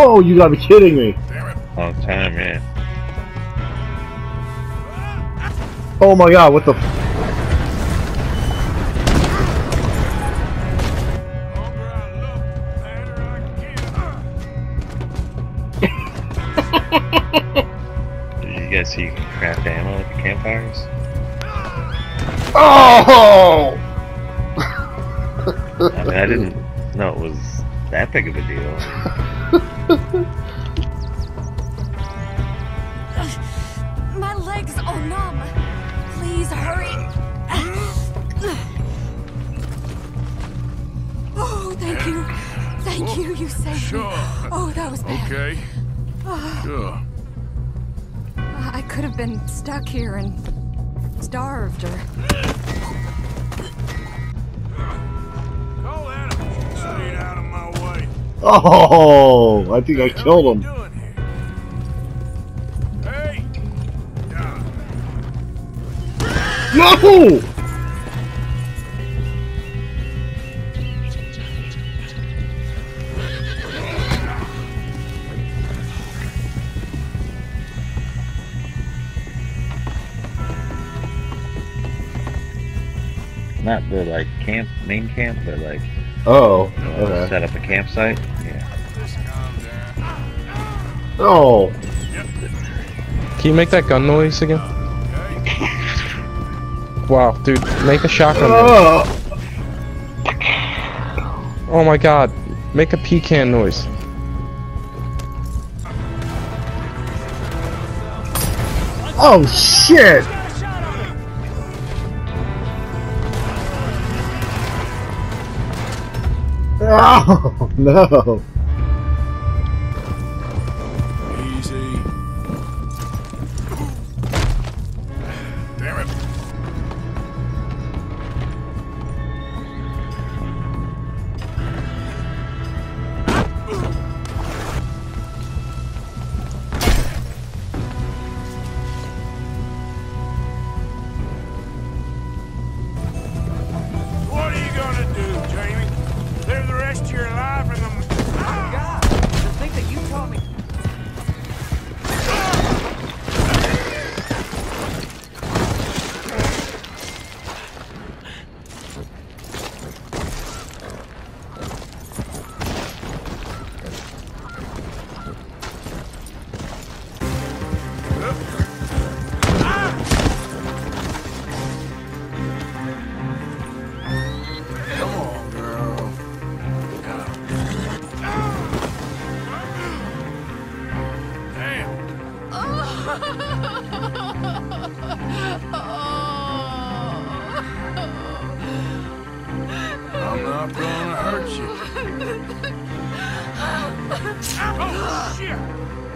Oh, you gotta be kidding me. Long oh, time, man. Oh my god, what the f- Did you guys see you can craft ammo at the campfires? Oh! I mean, I didn't know it was that big of a deal. My legs are numb. Please hurry. Oh, thank you. Thank you. You saved Sure. me. Oh, that was bad. Okay. Sure. I could have been stuck here and starved or. Oh, I think I killed him. are you doing here? Hey! Yeah. No! Not the like camp, main camp, but like Oh, you okay. set up a campsite. Yeah. Just calm down. Oh, Can you make that gun noise again? Wow, dude, make a shotgun noise. oh. Oh my god, make a pecan noise. Oh shit! Oh no! Oh,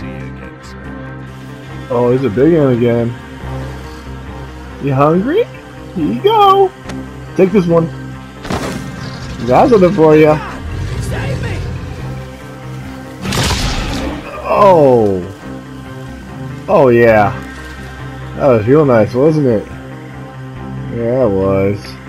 see again. Oh, he's a big one again. You hungry? Here you go. Take this one. That's something for you. Save me! Oh. Oh yeah. That was real nice, wasn't it? Yeah, it was.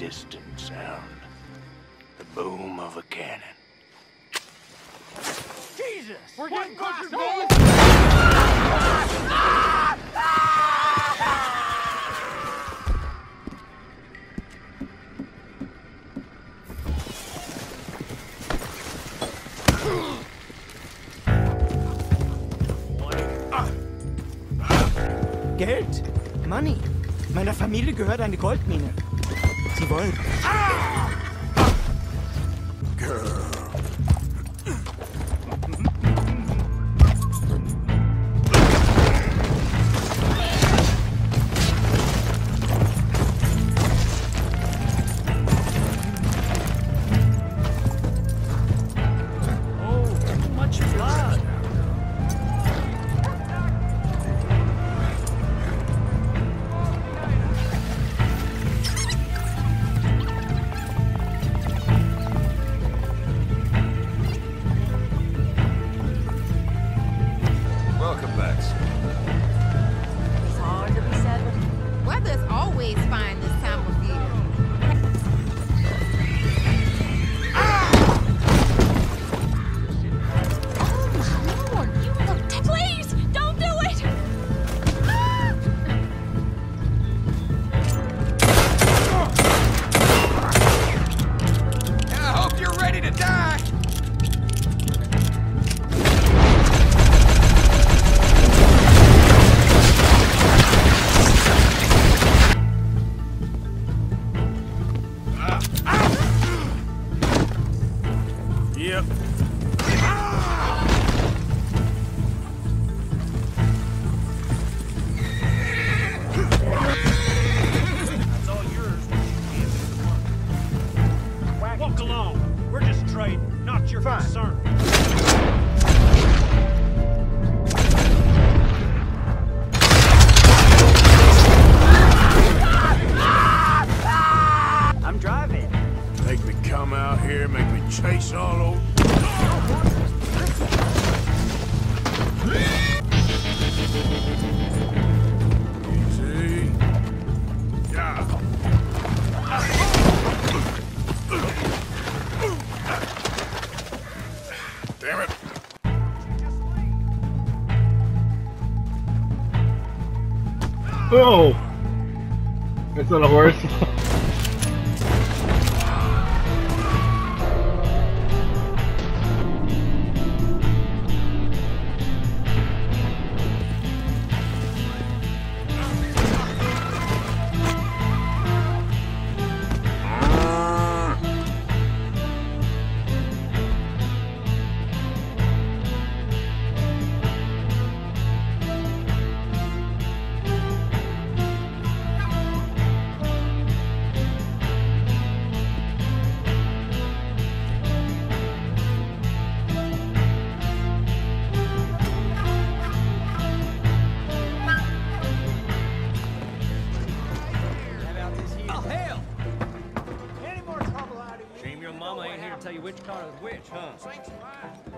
distant sound. The boom of a cannon. Jesus! We're getting closer to Geld, Money. Meiner Familie gehört eine Goldmine. Simone. Ah! chase all over. Easy. Damn it. Oh! It's not a horse. Tomorrow's which, huh?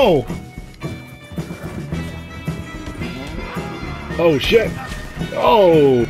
Oh! Oh shit! Oh!